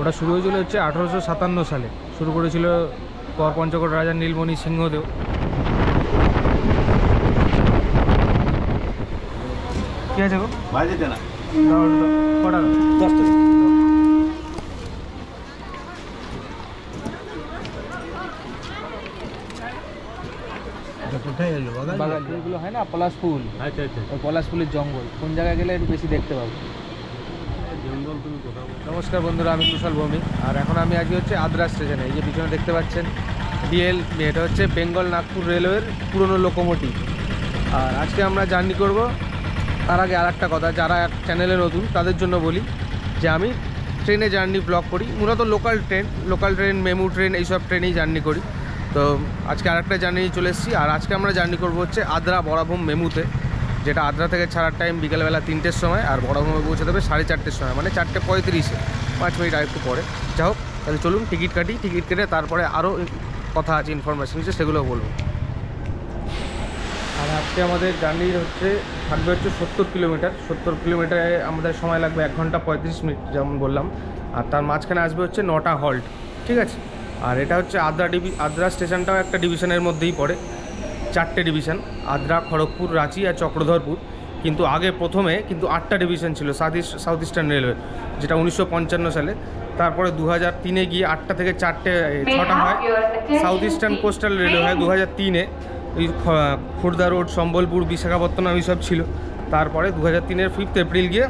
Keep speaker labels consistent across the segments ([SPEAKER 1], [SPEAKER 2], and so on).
[SPEAKER 1] ওটা শুরু হয়েছিল হচ্ছে আঠেরোশো সাতান্ন সালে। শুরু করেছিল পর পঞ্চকোট রাজা নীলমণি সিংহদেব কি আছে গো? কটা হয় না পলাশ ফুল।
[SPEAKER 2] আচ্ছা আচ্ছা।
[SPEAKER 1] পলাশ ফুলের জঙ্গল। কোন জায়গায় গেলে একটু বেশি দেখতে পাবো। নমস্কার বন্ধুরা, আমি কুশল ভৌমিক। আর এখন আমি আজকে হচ্ছে আদ্রা স্টেশনে, এই যে পিছনে দেখতে পাচ্ছেন বিএল এটা হচ্ছে বেঙ্গল নাগপুর রেলওয়ের পুরনো লোকোমোটিভ আর আজকে আমরা জার্নি করব, তার আগে আর একটা কথা, যারা চ্যানেলে নতুন, তাদের জন্য বলি যে আমি ট্রেনে জার্নি ব্লগ করি। মূলত local train local train MEMU train এইসব ট্রেনেই জার্নি করি। তো আজকে আরেকটা জার্নি চলে এসেছি। আর আজকে আমরা জার্নি করব হচ্ছে আদ্রা বরাভূম মেমুতে যেটা আদ্রা থেকে ছাড়ার টাইম বিকেলবেলা তিনটের সময় আর বড়ভূমে পৌঁছে দেবে সাড়ে চারটের সময় মানে চারটে পঁয়ত্রিশে, পাঁচ মিনিট আর একটু পরে। যা হোক, তাহলে চলুন, টিকিট কাটি, টিকিট কেটে তারপরে আরও কথা আছে ইনফরমেশন আছে সেগুলো বলব। আর আজকে আমাদের জার্নির হচ্ছে, থাকবে হচ্ছে সত্তর কিলোমিটার। সত্তর কিলোমিটারে আমাদের সময় লাগবে এক ঘণ্টা পঁয়ত্রিশ মিনিট, যেমন বললাম। আর তার মাঝখানে আসবে হচ্ছে নটা হল্ট, ঠিক আছে? আর এটা হচ্ছে আদ্রা ডিভি আদ্রা স্টেশনটাও একটা ডিভিশনের মধ্যেই পড়ে। চারটে ডিভিশন আদ্রা খড়গপুর রাঁচি আর চক্রধরপুর। কিন্তু আগে প্রথমে কিন্তু আটটা ডিভিশন ছিল south east south eastern railway যেটা উনিশশো পঞ্চান্ন সালে। তারপরে দু হাজার তিনে গিয়ে আটটা থেকে চারটে ছটা হয়। সাউথ ইস্টার্ন কোস্টাল রেলওয়ে হয় দু হাজার তিনে। খ- খুর্দা রোড সম্বলপুর বিশাখাপত্তনম এইসব ছিল। তারপরে দু হাজার তিনের ফিফথ এপ্রিল গিয়ে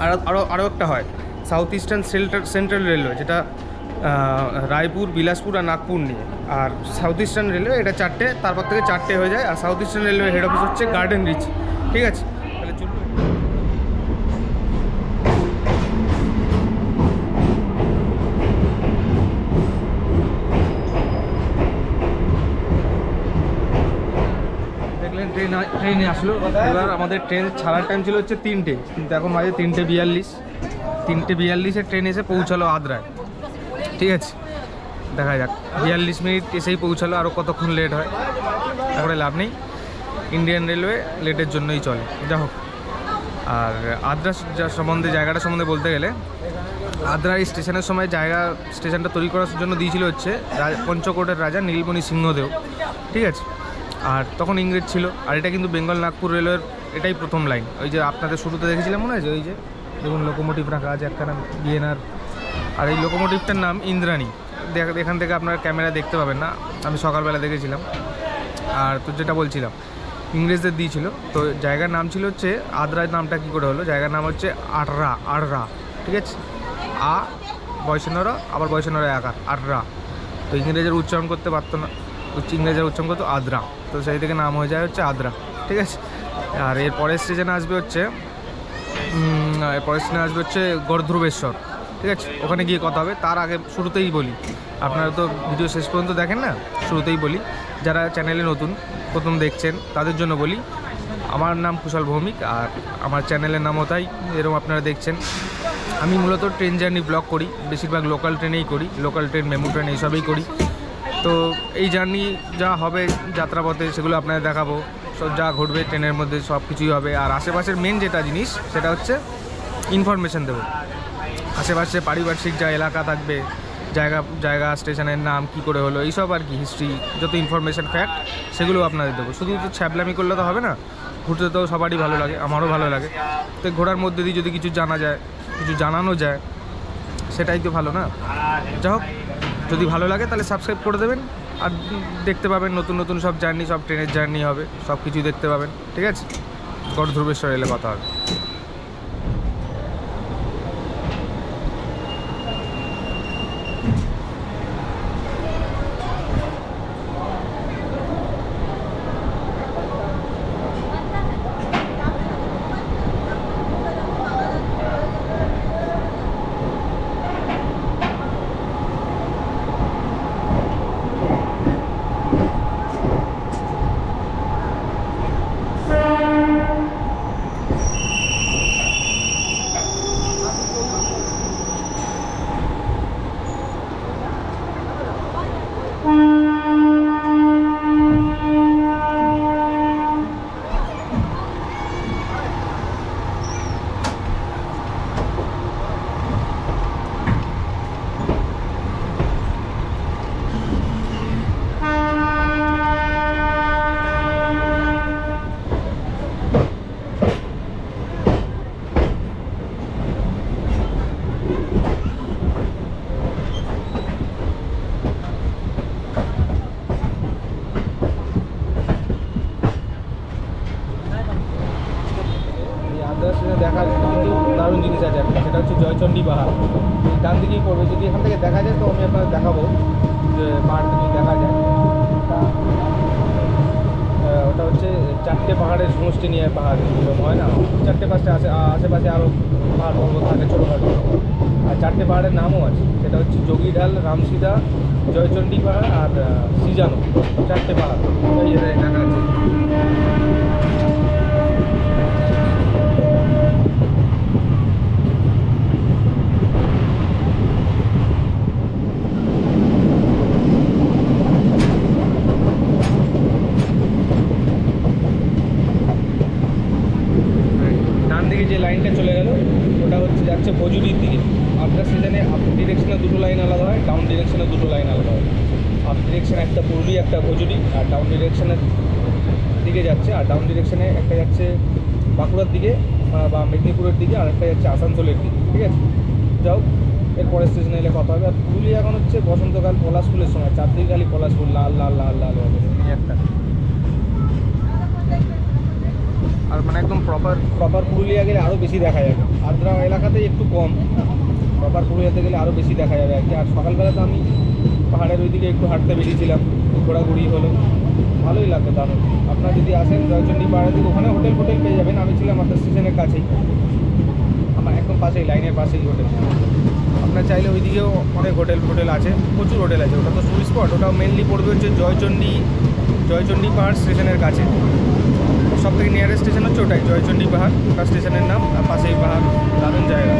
[SPEAKER 1] আরও আরও আরও একটা হয়। South eastern central central railway যেটা রায়পুর, বিলাসপুর আর নাগপুর নিয়ে। আর সাউথ ইস্টার্ন রেলওয়ে এটা চারটে, তারপর থেকে চারটে হয়ে যায়। আর south eastern railway head office হচ্ছে গার্ডেন রিচ ঠিক আছে? ট্রেন ট্রেনে আসলো। এবার আমাদের ট্রেন ছাড়ার টাইম ছিল হচ্ছে তিনটে। কিন্তু এখন বাজে তিনটে বিয়াল্লিশ। তিনটে বিয়াল্লিশে ট্রেন এসে পৌঁছালো আদ্রায়। ঠিক আছে। দেখা যাক। বিয়াল্লিশ মিনিট এসেই পৌঁছালো আরও কতক্ষণ লেট হয়। তারপরে লাভ নেই। ইন্ডিয়ান রেলওয়ে লেটের জন্যই চলে। যা হোক। আর আদ্রা যা সম্বন্ধে, জায়গাটা সম্বন্ধে বলতে গেলে, আদ্রা স্টেশনের সময় জায়গা স্টেশনটা তৈরি করার জন্য দিয়েছিল হচ্ছে পঞ্চকোটের রাজা নীলমণি সিংহদেব ঠিক আছে? আর তখন ইংরেজ ছিল। আর এটা কিন্তু বেঙ্গল নাগপুর রেলওয়ের এটাই প্রথম লাইন ওই যে আপনাদের শুরুতে দেখেছিলাম মনে আছে? ওই যে দেখুন লোকোমোটিভ রাখা আছে একখানা বিএনআর আর এই লোকোমোটিভটার নাম ইন্দ্রাণী। দেখ- এখান থেকে আপনার ক্যামেরা দেখতে পাবেন না। আমি সকালবেলা দেখেছিলাম। আর তো যেটা বলছিলাম, ইংরেজদের দিয়েছিল। তো জায়গার নাম ছিল হচ্ছে, আদ্রার নামটা কী করে হলো? জায়গার নাম হচ্ছে আটরা আড়রা ঠিক আছে? আ বয়সেনরা আবার বয়সেনরা আকার আটরা তো ইংরেজের উচ্চারণ করতে পারতো না। ইংরেজের উচ্চারণ করতো আদ্রা। তো সেই থেকে নাম হয়ে যায় হচ্ছে আদ্রা। ঠিক আছে? আর এর পরের স্টেশনে আসবে হচ্ছে এর পরের স্টেশনে আসবে হচ্ছে গর্ধ্রুবেশ্বর। ঠিক আছে? ওখানে গিয়ে কথা হবে। তার আগে শুরুতেই বলি। আপনারা তো ভিডিও শেষ পর্যন্ত দেখেন না? শুরুতেই বলি। যারা চ্যানেলে নতুন, প্রথম দেখছেন, তাদের জন্য বলি, আমার নাম কুশল ভৌমিক আর আমার চ্যানেলের নামও তাই, এরকম আপনারা দেখছেন। আমি মূলত ট্রেন জার্নি ব্লগ করি, বেশিরভাগ লোকাল ট্রেনেই করি, লোকাল ট্রেন, মেমু ট্রেন এইসবই করি। তো এই জার্নি যা হবে, যাত্রাপথে সেগুলো আপনাদের দেখাবো। সব যা ঘটবে ট্রেনের মধ্যে সব কিছুই হবে। আর আশেপাশের মেন যেটা জিনিস, সেটা হচ্ছে ইনফরমেশন দেবো। আশেপাশে পারিপার্শ্বিক যা এলাকা থাকবে, জায়গা জায়গা, স্টেশনের নাম, কি করে হলো, এইসব আর কি হিস্ট্রি যত ইনফরমেশন ফ্যাক্ট সেগুলো আপনাদের দেবো। শুধু তো ছ্যাবলামি করলে তো হবে না, ঘুরতে তো সবারই ভালো লাগে, আমারও ভালো লাগে। তো ঘোরার মধ্যে দিয়ে যদি কিছু জানা যায়, কিছু জানানো যায়, সেটাই তো ভালো না। যা হোক, যদি ভালো লাগে তাহলে সাবস্ক্রাইব করে দেবেন, আর দেখতে পাবেন নতুন নতুন সব জার্নি সব ট্রেনের জার্নি হবে সব কিছুই দেখতে পাবেন, ঠিক আছে? গড় ধ্রুবেশ্বর এলে কথা হবে। আর সিজানো, চারটে ডান যে লাইনটা চলে গেল, ওটা হচ্ছে যাচ্ছে বজুরির দিকে। আপনার সেখানে আপ ডিরেকশনে দুটো লাইন আলাদা হয় ডাউন ডিরেকশনে দুটো লাইন আলাদা হয়। আপ ডিরেকশনে একটা পুরুলি একটা বজুরি আর ডাউন ডিরেকশনের দিকে যাচ্ছে আর ডাউন ডিরেকশানে একটা যাচ্ছে বাঁকুড়ার দিকে বা মেদিনীপুরের দিকে আর একটা যাচ্ছে আসানসোলের দিকে ঠিক আছে? যাও এরপরের স্টেশনে এলে কথা হবে। আর পুরুলিয়া এখন হচ্ছে বসন্তকাল পলাশ ফুলের সময় চারদিকে খালি পলাশ ফুল লাল লাল লাল লাল একটা। আর মানে একদম প্রপার প্রপার পুরুলিয়া গেলে আরও বেশি দেখা যাবে। আদ্রা এলাকাতে একটু কম। প্রপার পুরুলিয়াতে গেলে আরও বেশি দেখা যাবে আর কি। আর সকালবেলা তো আমি পাহাড়ের ওইদিকে একটু হাঁটতে বেরিয়েছিলাম ঘোরাঘুরি হলো। ভালোই লাগবে দারুণ। আপনারা যদি আসেন জয়চণ্ডী পাহাড়ের দিকে, ওখানে হোটেল ফোটেল পেয়ে যাবেন। আমি ছিলাম আপনার স্টেশনের কাছেই। আমার একদম পাশেই, লাইনের পাশেই হোটেল। আপনার চাইলে ওইদিকেও অনেক হোটেল ফোটেল আছে, প্রচুর হোটেল আছে। ওটা তো টুরিস্ট স্পট, ওটাও মেনলি পড়বে হচ্ছে জয়চণ্ডী জয়চণ্ডী পাহাড় স্টেশনের কাছে। সব থেকে নিয়ারেস্ট স্টেশন হচ্ছে ওটাই, জয়চণ্ডী পাহাড়, ওটা স্টেশনের নাম, আর পাশেই পাহাড়, দারুণ জায়গা।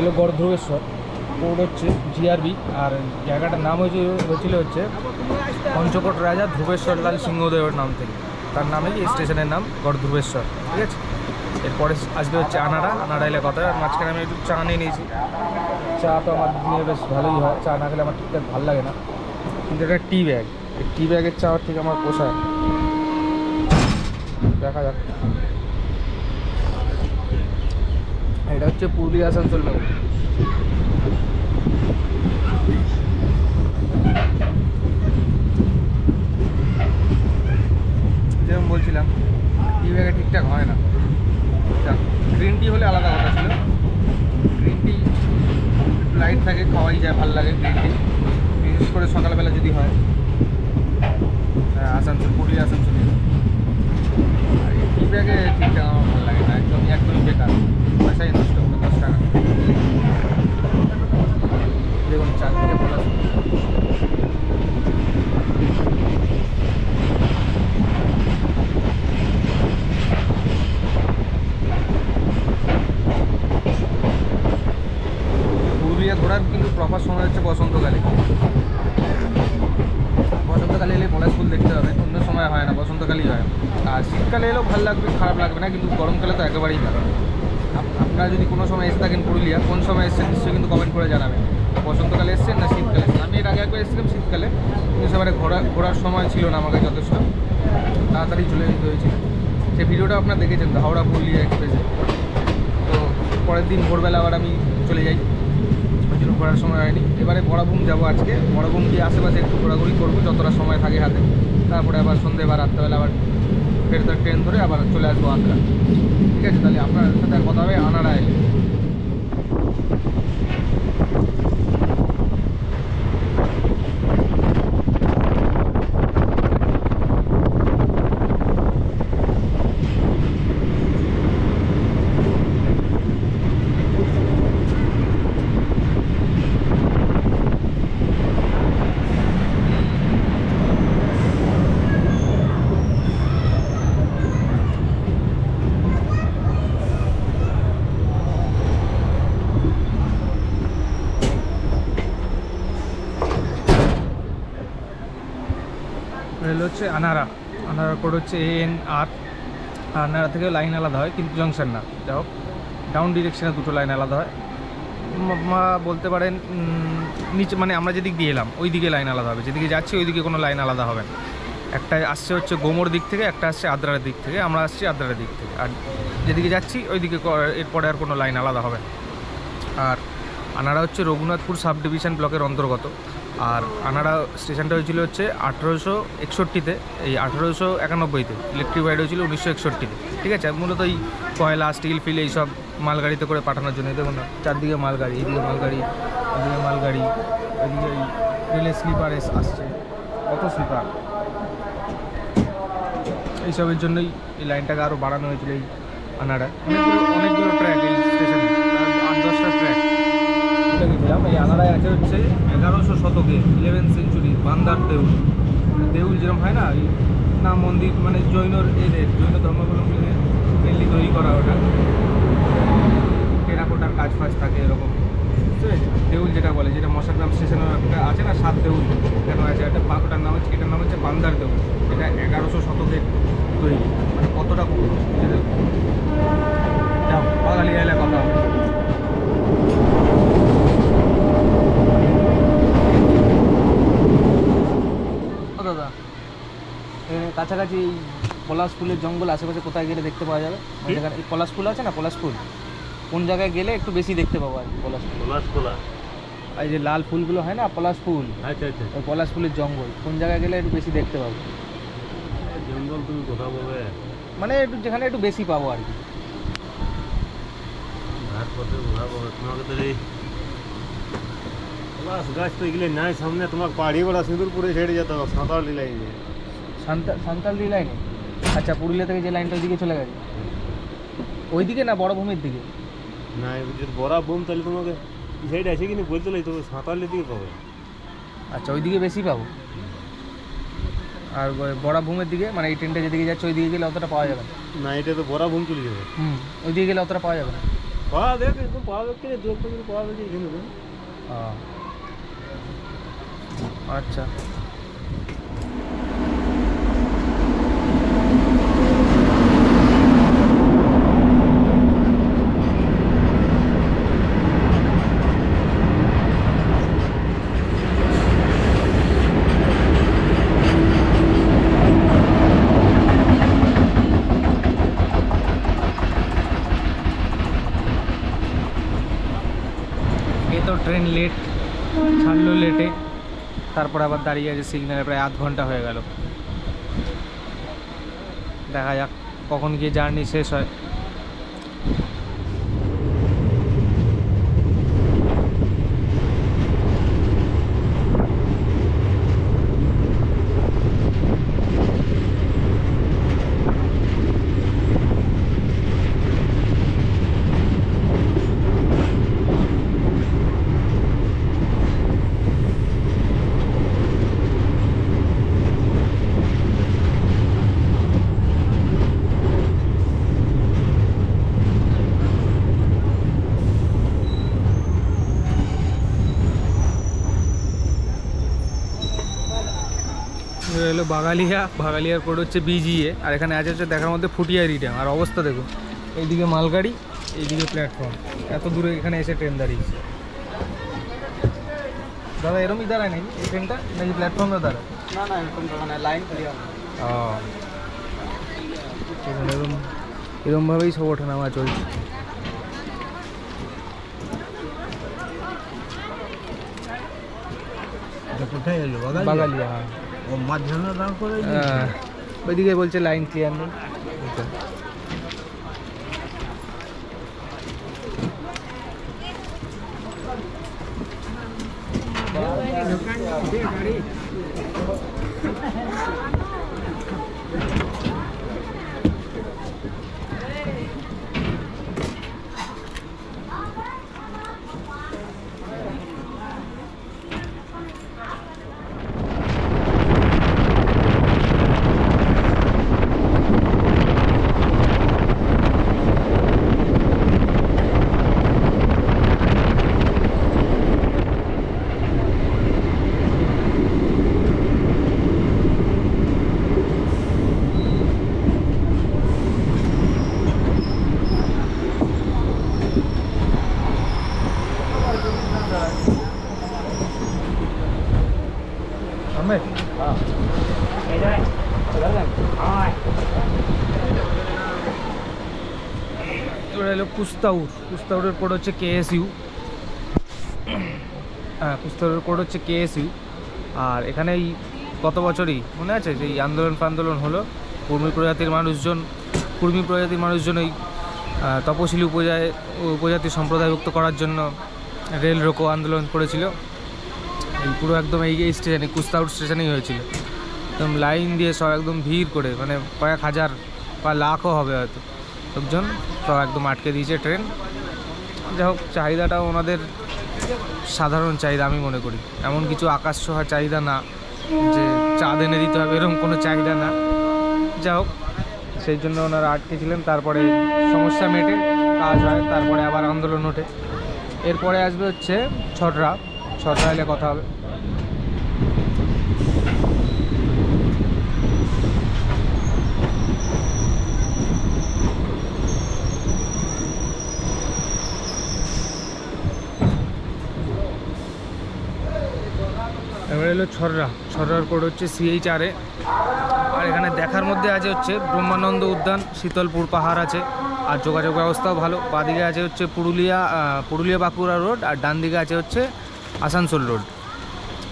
[SPEAKER 1] হলো গড়ধ্রুবেশ্বর কোড হচ্ছে জিআরবি আর জায়গাটার নাম হয়েছে, হয়েছিল হচ্ছে পঞ্চকোট রাজা ধ্রুবেশ্বর লাল সিংহদেবের নাম থেকে। তার নামেই এই স্টেশনের নাম গড়ধ্রুবেশ্বর ঠিক আছে? এরপরে আসবে হচ্ছে আনাড়া আনাড়া এলে কথা আর মাঝখানে আমি একটু চা নিয়ে নিয়েছি। চা তো আমার দিনে বেশ ভালোই হয়, চা না খেলে আমার ঠিকঠাক ভালো লাগে না। কিন্তু এটা টি ব্যাগ, এই টি ব্যাগের চা ঠিক আমার পোষায়। দেখা যাক। এটা হচ্ছে পুরুলিয়া আসানসোল মেমো যেরকম বলছিলাম টি ব্যাগে ঠিকঠাক হয় না। গ্রিন টি হলে আলাদা কথা ছিল। গ্রিন টি লাইট থাকে, খাওয়াই যায়, ভালো লাগে গ্রিন টি বিশেষ করে সকালবেলা যদি হয় আসানসোল, পুরুলিয়া আসানসোল। আর টি ব্যাগে ঠিকঠাক আমার ভালো লাগে けた。野菜の人 সময় এসেছেন নিশ্চয়ই কিন্তু কমেন্ট করে জানাবেন বসন্তকালে এসেছেন না শীতকালে আমি এর আগে একবার এসেছিলাম শীতকালে, কিন্তু সেবারে ঘোরা, ঘোরার সময় ছিল না আমাকে যথেষ্ট। তাড়াতাড়ি চলে যেতে হয়েছিল। সেই ভিডিওটা আপনারা দেখেছেন হাওড়া পুরুলিয়া এক্সপ্রেসে তো পরের দিন ভোরবেলা আবার আমি চলে যাই। ওই ঘোরার সময় হয়নি। এবারে বড়াভূম যাব আজকে। বড়াভূম গিয়ে আশেপাশে একটু ঘোরাঘুরি করব, যতটা সময় থাকে হাতে। তারপরে আবার সন্ধ্যে বা রাত্রেবেলা আবার ফের ট্রেন ধরে আবার চলে আসব আন্ধ্রা ঠিক আছে, তাহলে আপনার সাথে কথা হবে আনাড়া এলে। ハハハハ! রেল হচ্ছে আনারা। আনারা কোড হচ্ছে এ এন আর আনারা থেকে লাইন আলাদা হয়, কিন্তু জংশন না। যাই হোক ডাউন ডিরেকশনে দুটো লাইন আলাদা হয়। বলতে পারেন নিচে মানে আমরা যেদিক দিয়ে এলাম ওই দিকে লাইন আলাদা হবে। যেদিকে যাচ্ছি ওই দিকে কোনো লাইন আলাদা হবে না। একটা আসছে হচ্ছে গোমর দিক থেকে, একটা আসছে আদ্রার দিক থেকে, আমরা আসছি আদ্রার দিক থেকে। আর যেদিকে যাচ্ছি ওই দিকে এরপরে আর কোনো লাইন আলাদা হবে। আর আনারা হচ্ছে রঘুনাথপুর সাব ডিভিশন ব্লকের অন্তর্গত। আর আনাড়া স্টেশনটা হয়েছিল হচ্ছে আঠেরোশো একষট্টিতে, এই আঠেরোশো একানব্বইতে। ইলেকট্রিফাইড হয়েছিল উনিশশো একষট্টিতে। ঠিক আছে? মূলত এই কয়লা স্টিল ফিল এইসব মালগাড়িতে করে পাঠানোর জন্য। দেখুন না চারদিকে মালগাড়ি, এদিকে মালগাড়ি এদিকে মালগাড়ি এদিকে রেলের স্লিপার আসছে। কত স্লিপার এইসবের জন্যই এই লাইনটাকে আরও বাড়ানো হয়েছিল এই আনাড়া অনেকগুলো অনেকগুলো ট্র্যাক গেছিলাম এই আছে হচ্ছে এগারোশো শতকে ইলেভেন সেঞ্চুরি বান্দার দেউল। দেউল যেরকম হয় না, এই না মন্দির মানে জৈনর এদের, জৈন ধর্মাবলম্বীদের মেনলি তৈরি করা ওটা। টেরাকোটার কাজ ফাজ থাকে এরকম। দেউল যেটা বলে, যেটা মশাগ্রাম স্টেশনের একটা আছে না, সাত দেউল। কেন আছে, একটা ওটার নাম হচ্ছে, এটার নাম হচ্ছে বান্দার দেউল। এটা এগারোশো শতকের তৈরি। মানে কতটা। যাও, বাঙালি এলাকা কথা হবে ও দাদা এখানে কাছাকাছি এই পলাশ ফুলের জঙ্গল আশেপাশে কোথায় গেলে দেখতে পাওয়া যাবে? মানে যেখানে এই পলাশ ফুল আছে না? পলাশ ফুল কোন জায়গায় গেলে একটু বেশি দেখতে পাবো আর কি পলাশ ফুল
[SPEAKER 2] পলাশ খোলা
[SPEAKER 1] আর এই যে লাল ফুলগুলো হয় না? পলাশ ফুল
[SPEAKER 2] আচ্ছা আচ্ছা।
[SPEAKER 1] ওই পলাশ ফুলের জঙ্গল। কোন জায়গায় গেলে একটু বেশি দেখতে পাবো।
[SPEAKER 2] জঙ্গল তুমি কথা বলবে
[SPEAKER 1] মানে একটু যেখানে একটু বেশি পাবো আর কি।
[SPEAKER 2] ঘোরাবো তোমাকে তো এই পলাশ গাছ তো এগুলো নাই সামনে। তোমার পাহাড়ি বড়া সিঁদুরপুরে ছেড়ে যেতে হবে সাঁতার লিলাই
[SPEAKER 1] সান্তা সান্তালি লাইনে আচ্ছা পুরুলিয়া থেকে যে লাইনটা ওইদিকে চলে গেছে। ওইদিকে না বড় ভূমির দিকে?
[SPEAKER 2] না এবার যদি বড়া বোম তাহলে তোমাকে সাইড আছে কিনা বলতে লাগে তবে সাঁতারলি দিকে পাবে।
[SPEAKER 1] আচ্ছা ওইদিকে বেশি পাবো? আর ওই বড় ভূমির দিকে মানে এই ট্রেনটা যেদিকে যাচ্ছে ওইদিকে গেলে অতটা পাওয়া যাবে না।
[SPEAKER 2] এটা তো বড়া বোম চলে যাবে।
[SPEAKER 1] হুম ওইদিকে গেলে অতটা পাওয়া যাবে না।
[SPEAKER 2] পাওয়া দেখ একদম পাওয়া যাবে কিনা দু একটা পাওয়া যাবে এখানে তো।
[SPEAKER 1] আচ্ছা এই তো ট্রেন লেট ছাড়লো লেটে তারপর আবার দাঁড়িয়ে আছে সিগন্যালে, প্রায় আধ ঘণ্টা হয়ে গেল। দেখা যাক কখন গিয়ে জার্নি শেষ হয় এ হলো বাগালিয়া বাগালিয়ার কোড হচ্ছে বিজিএ আর এখানে আছে হচ্ছে দেখার মধ্যে ফুটিয়ারি ড্যাম আর অবস্থা দেখুন। এইদিকে মালগাড়ি এইদিকে প্ল্যাটফর্ম এত দূরে এখানে এসে ট্রেন দাঁড়িয়েছে। দাদা এরমই দাঁড়ায় নাকি? এই ট্রেনটা নাকি প্ল্যাটফর্মে দাঁড়ায়?
[SPEAKER 3] না না এরকম দাঁড়ানো নাই লাইন ক্লিয়ার
[SPEAKER 1] ও। দেখুন এরম এরমভাবেই সব ওঠানামা চলছে।
[SPEAKER 3] কোথায় এলো?
[SPEAKER 1] বাগালিয়া হ্যাঁ
[SPEAKER 3] ও মাঝখানে দাঁড় করে
[SPEAKER 1] হ্যাঁ, ওইদিকে বলছে লাইন ক্লিয়ার নেই আচ্ছা। Ahmed. এবার হলো কুস্তাউর কুস্তাউরের পর হচ্ছে কেএসইউ হ্যাঁ পুস্তকের কোড হচ্ছে কেএসইউ আর এখানে এই গত বছরই মনে আছে যে এই আন্দোলন ফান্দোলন হলো? কর্মী প্রজাতির মানুষজন কুর্মী প্রজাতির মানুষজন আহ, তপশিলি উপজায় উপজাতি সম্প্রদায়ভুক্ত করার জন্য রেল রোকো আন্দোলন করেছিল। এই পুরো একদম এই এই স্টেশনে কুস্তাউট স্টেশনেই হয়েছিল। একদম লাইন দিয়ে সব একদম ভিড় করে মানে কয়েক হাজার বা লাখও হবে হয়তো। লোকজন সব একদম আটকে দিয়েছে ট্রেন যাই হোক, চাহিদাটাও ওনাদের সাধারণ চাহিদা, আমি মনে করি। এমন কিছু আকাশ ছোঁয়া চাহিদা না, যে চাঁদ এনে দিতে হবে, এরকম কোনো চাহিদা না। যাই হোক, সেই জন্য ওনারা আটকে ছিলেন। তারপরে সমস্যা মেটে কাজ হয়, তারপরে আবার আন্দোলন ওঠে। এরপরে আসবে হচ্ছে ছটরা। ছটরা এলে কথা হবে। এবার এলো ছররা। ছররার কোড হচ্ছে সিএইচ আর আর এখানে দেখার মধ্যে আছে হচ্ছে ব্রহ্মানন্দ উদ্যান, শীতলপুর পাহাড় আছে, আর যোগাযোগ ব্যবস্থাও ভালো। বাদিকে আছে হচ্ছে পুরুলিয়া পুরুলিয়া বাঁকুড়া রোড, আর ডান দিকে আছে হচ্ছে আসানসোল রোড।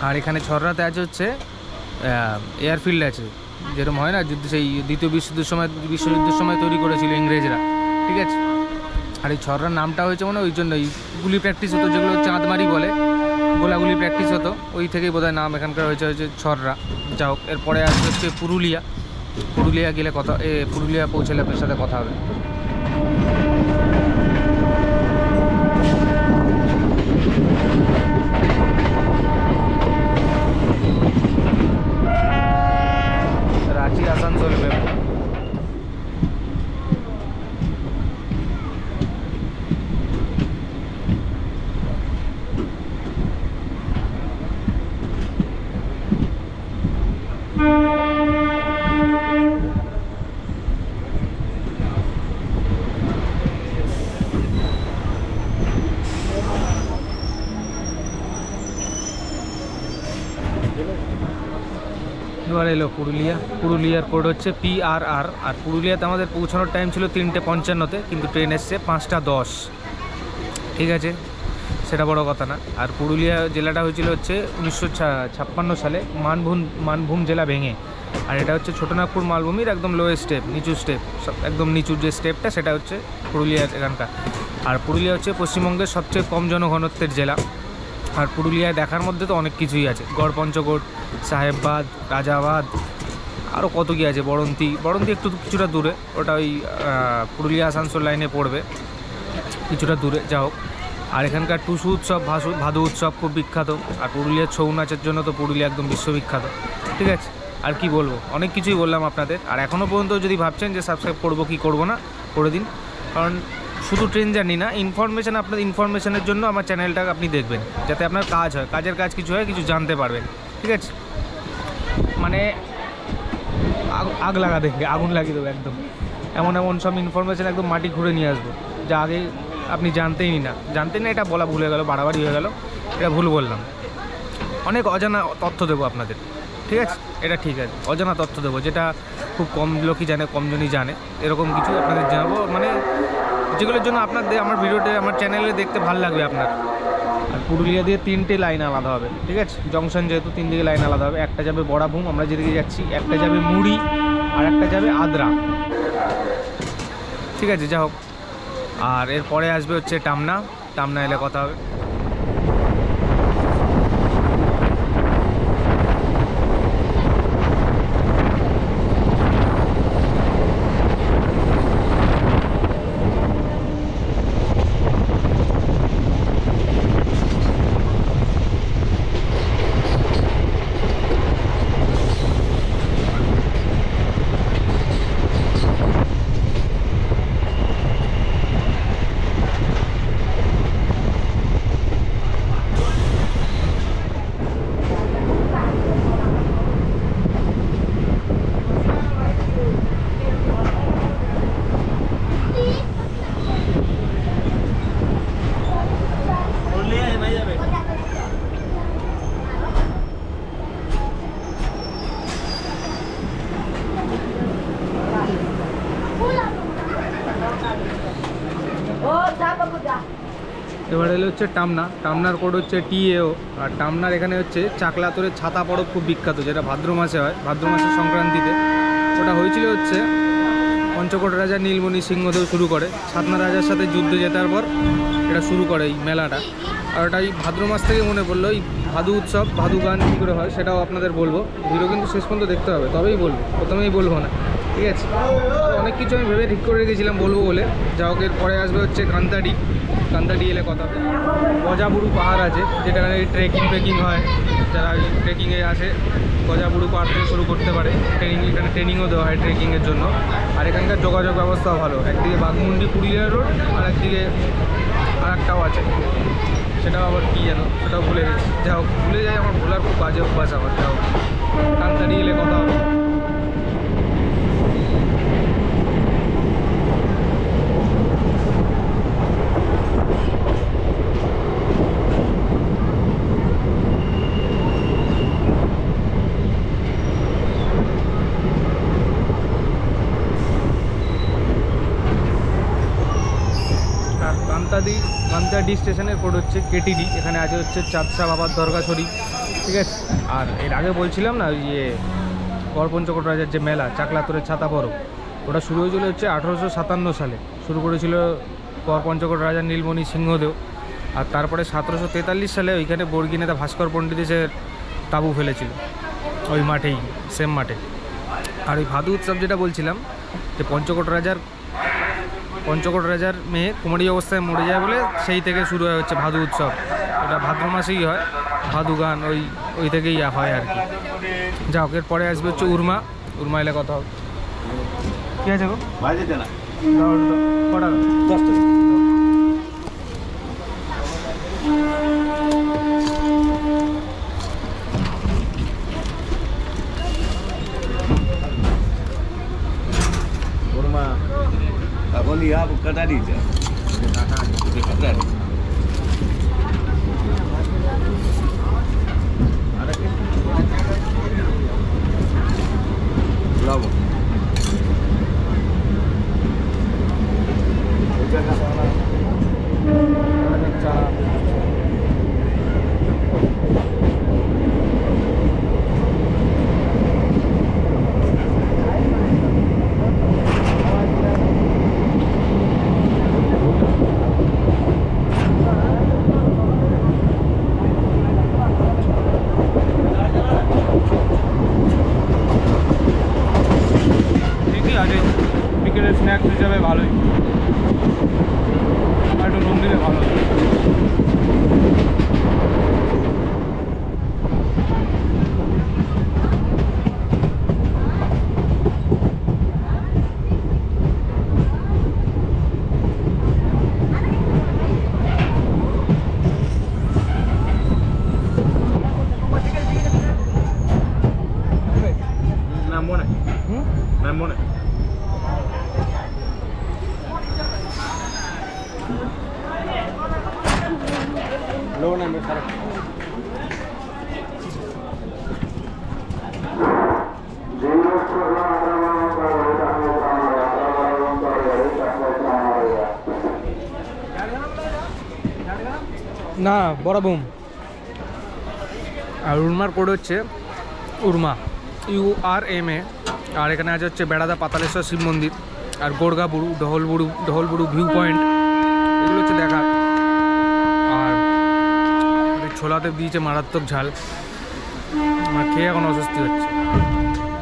[SPEAKER 1] আর এখানে ছররাতে আছে হচ্ছে এয়ারফিল্ড আছে। যেরকম হয় না, যুদ্ধ সেই দ্বিতীয় বিশ্বযুদ্ধের সময় বিশ্বযুদ্ধের সময় তৈরি করেছিল ইংরেজরা। ঠিক আছে? আর এই ছররার নামটা হয়েছে মানে ওই জন্যই। গুলি প্র্যাকটিস হতো, যেগুলো চাঁদমারি বলে। গোলাগুলি প্র্যাকটিস হতো। ওই থেকেই বোধহয় নাম এখানকার হয়েছে হচ্ছে ছররা যা হোক, এরপরে আসবে হচ্ছে পুরুলিয়া। পুরুলিয়া গেলে কথা এ পুরুলিয়া পৌঁছালে আপনার সাথে কথা হবে রাঁচি আসানসোল মেমো এবার এলো পুরুলিয়া। পুরুলিয়ার কোড হচ্ছে পি আর পুরুলিয়াতে আমাদের পৌঁছানোর টাইম ছিল তিনটে পঞ্চান্নতে, কিন্তু ট্রেন এসছে পাঁচটা দশ। ঠিক আছে? সেটা বড় কথা না। আর পুরুলিয়া জেলাটা হয়েছিল হচ্ছে উনিশশো ছাপ্পান্ন সালে মানভূম মানভূম জেলা ভেঙে। আর এটা হচ্ছে ছোটনাগপুর মালভূমির একদম লোয়ে স্টেপ নিচু স্টেপ একদম নিচুর যে স্টেপটা সেটা হচ্ছে পুরুলিয়ার এখানকার। আর পুরুলিয়া হচ্ছে পশ্চিমবঙ্গের সবচেয়ে কম জনঘনত্বের জেলা। আর পুরুলিয়ায় দেখার মধ্যে তো অনেক কিছুই আছে। গড় পঞ্চকোট সাহেববাদ, রাজাবাদ আরও কত কী আছে? বড়ন্তি বড়ন্তি একটু কিছুটা দূরে, ওটা ওই পুরুলিয়া আসানসোল লাইনে পড়বে, কিছুটা দূরে যা হোক। আর এখানকার টুসু উৎসব, ভাসু, ভাদু উৎসব খুব বিখ্যাত, আর পুরুলিয়ার ছৌ নাচের জন্য তো পুরুলিয়া একদম বিশ্ববিখ্যাত। ঠিক আছে? আর কি বলব? অনেক কিছুই বললাম আপনাদের, আর এখনও পর্যন্ত যদি ভাবছেন যে সাবস্ক্রাইব করব কি করব না, করে দিন। কারণ শুধু ট্রেন জার্নি না ইনফরমেশান আপনার ইনফরমেশনের জন্য আমার চ্যানেলটা আপনি দেখবেন, যাতে আপনার কাজ হয়, কাজের কাজ কিছু হয়, কিছু জানতে পারবেন, ঠিক আছে? মানে আগ- লাগা দেখবে, আগুন লাগিয়ে দেবো একদম। এমন এমন সব ইনফরমেশান একদম মাটি ঘুরে নিয়ে আসব, যা আগে আপনি জানতেই না। জানতেই না, এটা বলা ভুলে গেল, বাড়াবাড়ি হয়ে গেল, এটা ভুল বললাম। অনেক অজানা তথ্য দেবো আপনাদের, ঠিক আছে? এটা ঠিক আছে, অজানা তথ্য দেবো, যেটা খুব কম লোকই জানে কমজনই জানে, এরকম কিছু আপনাদের জানাব মানে যেগুলোর জন্য আপনার আমার ভিডিওতে আমার চ্যানেলে দেখতে ভালো লাগবে আপনার। আর পুরুলিয়া দিয়ে তিনটে লাইন আলাদা হবে, ঠিক আছে? জংশন যেহেতু তিন দিকে লাইন আলাদা হবে, একটা যাবে বড়াভূম, আমরা যেদিকে যাচ্ছি, একটা যাবে মুড়ি, আর একটা যাবে আদ্রা। ঠিক আছে যা হোক। আর এরপরে আসবে হচ্ছে টামনা টামনা এলে কথা হবে। এবার এলো হচ্ছে টামনা। টামনার কোড হচ্ছে টিএও আর টামনার এখানে হচ্ছে চাকলাতরের ছাতা পরব খুব বিখ্যাত, যেটা ভাদ্র মাসে হয়, ভাদ্র মাসের সংক্রান্তিতে। ওটা হয়েছিল হচ্ছে পঞ্চকোট রাজা নীলমণি সিংহদেব শুরু করে। ছাতনা রাজার সাথে যুদ্ধে জেতার পর এটা শুরু করে এই মেলাটা। আর ওটা এই ভাদ্র মাস থেকে মনে পড়ল, এই ভাদু উৎসব, ভাদু গান কী করে হয় সেটাও আপনাদের বলব। ভিডিও কিন্তু শেষ পর্যন্ত দেখতে হবে, তবেই বলব, প্রথমেই বলব না। ঠিক আছে? অনেক কিছু আমি ভেবে ঠিক করে রেখেছিলাম বলব বলে। যা হোক পরে আসবে হচ্ছে কান্তাডি। কান্তাডি এলে কথা হবে। গজাবুড়ু পাহাড় আছে, যেটা ট্রেকিং ফ্রেকিং হয়। যারা ট্রেকিংয়ে আসে গজাবুড়ু পাহাড় থেকে শুরু করতে পারে। ট্রেনিং এখানে ট্রেনিংও দেওয়া হয় ট্রেকিংয়ের জন্য। আর এখানকার যোগাযোগ ব্যবস্থাও ভালো। একদিকে বাঘমুন্ডি পুরুলিয়া রোড আর একদিকে আর একটাও আছে। সেটাও আবার কী যেন, সেটাও ভুলে গেছি। যা হোক, ভুলে যাই, আমার ভোলার খুব বাজে অভ্যাস আমার। যা হোক, কান্তাডি এলে কথা হবে আর কান্তাদি কান্তাডি স্টেশনের কোড হচ্ছে কেটিডি এখানে আছে হচ্ছে চাঁদশা বাবার দরগা শরীফ ঠিক আছে? আর এর আগে বলছিলাম না, ওই যে গড়পঞ্চকোট রাজার যে মেলা, চাকলাতরের ছাতা পরব, ওটা শুরু হয়েছিল হচ্ছে আঠেরোশো সাতান্ন সালে। শুরু করেছিল গড়পঞ্চকোট রাজা নীলমণি সিংহদেও। আর তারপরে সতেরোশো তেতাল্লিশ সালে ওইখানে বর্গী নেতা ভাস্কর পণ্ডিতের তাঁবু ফেলেছিল, ওই মাঠেই সেম মাঠে। আর ওই ভাদু উৎসব যেটা বলছিলাম, যে পঞ্চকোট রাজার পঞ্চকোট রাজার মেয়ে কুমারী অবস্থায় মরে যায় বলে সেই থেকে শুরু হয়ে হচ্ছে ভাদু উৎসব। এটা ভাদ্র মাসেই হয় ভাদু গান ওই ওই থেকেই হয় আর কি। যা হোক পরে আসবে হচ্ছে উর্মা। উর্মা এলে কথা হোক ঠিক আছে গো। কটা দাও?
[SPEAKER 2] ইয়া কাটা দিয়েছে কাটা দিয়েছে লবণ
[SPEAKER 1] চা ঠিকই আছে বিকেলের স্ন্যাক্স হিসাবে ভালোই আর একটু নুন দিলে ভালো হয়।
[SPEAKER 2] নাম মনে
[SPEAKER 1] হুম?
[SPEAKER 2] নাম মনে লবণ আনবে সারা
[SPEAKER 1] না বড় বুম আর উর্মার কোড হচ্ছে উর্মা ইউ আর এম এ আর এখানে আছে হচ্ছে বেড়াদা পাতালেশ্বর শিব মন্দির, আর গোর্গাবুড়ু ডহলবুড়ু ডহলবুড়ু ভিউ পয়েন্ট এগুলো হচ্ছে দেখার। আর ছোলাতে দিয়েছে মারাত্মক ঝাল। আমার খেয়ে এখন অস্বস্তি হচ্ছে।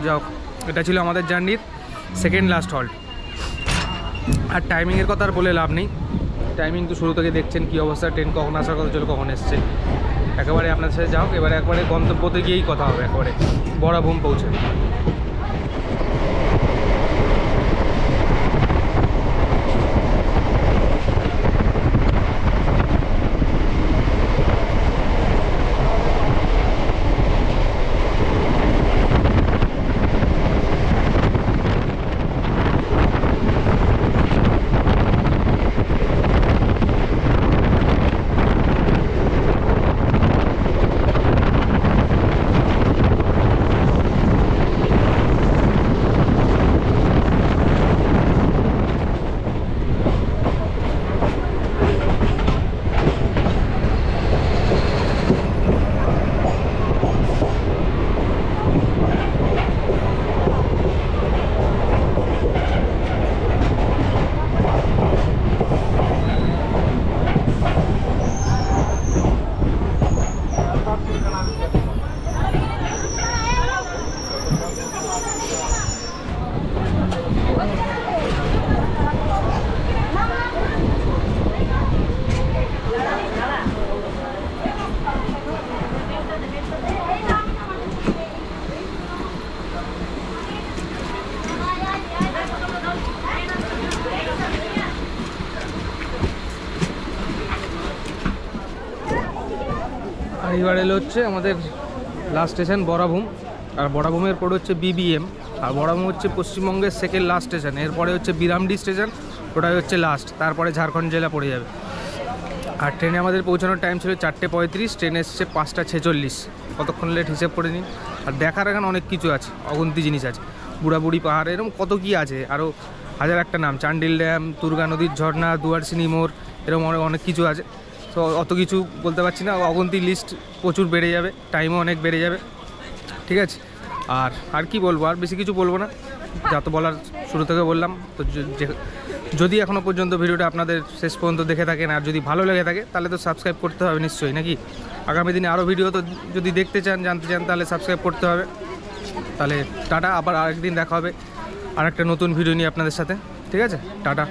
[SPEAKER 1] যাও, এটা ছিল আমাদের জার্নির সেকেন্ড লাস্ট হল্ট আর টাইমিংয়ের কথা আর বলে লাভ নেই। টাইমিং তো শুরু থেকে দেখছেন কী অবস্থা ট্রেন কখন আসার কথা ছিল, কখন এসছে। একেবারে আপনার সাথে যাও এবারে একবারে গন্তব্যতে গিয়েই কথা হবে, একবারে। বড়াভূম পৌঁছে। এলো হচ্ছে আমাদের লাস্ট স্টেশন বরাভূম আর বরাভূমের পরে হচ্ছে বিবিএম আর বরাভূম হচ্ছে পশ্চিমবঙ্গের সেকেন্ড লাস্ট স্টেশন এরপরে হচ্ছে বিরামডি স্টেশন ওটাই হচ্ছে লাস্ট তারপরে ঝাড়খণ্ড জেলা পড়ে যাবে। আর ট্রেনে আমাদের পৌঁছানোর টাইম ছিল চারটে পঁয়ত্রিশ ট্রেন এসছে পাঁচটা ছেচল্লিশ। কতক্ষণ লেট হিসেব করে নিন। আর দেখার এখানে অনেক কিছু আছে, অগন্তি জিনিস আছে। বুড়াবুড়ি পাহাড়, এরকম কত কি আছে। আরও হাজার একটা নাম, চান্ডিল ড্যাম, দুর্গা নদীর ঝর্ণা, দুয়ারসিনি মোড়, এরকম অনেক অনেক কিছু আছে। তো অত কিছু বলতে পারছি না। অগন্তি লিস্ট প্রচুর বেড়ে যাবে টাইমও অনেক বেড়ে যাবে। ঠিক আছে? আর আর কি বলব? আর বেশি কিছু বলব না। যা তো বলার শুরু থেকে বললাম। তো যদি এখনও পর্যন্ত ভিডিওটা আপনাদের শেষ পর্যন্ত দেখে থাকেন আর যদি ভালো লেগে থাকে, তাহলে তো সাবস্ক্রাইব করতে হবে নিশ্চয়ই, নাকি? আগামী দিনে আরও ভিডিও তো যদি দেখতে চান, জানতে চান, তাহলে সাবস্ক্রাইব করতে হবে। তাহলে টাটা, আবার আরেকদিন দেখা হবে। আর একটা নতুন ভিডিও নিয়ে আপনাদের সাথে। ঠিক আছে? টাটা।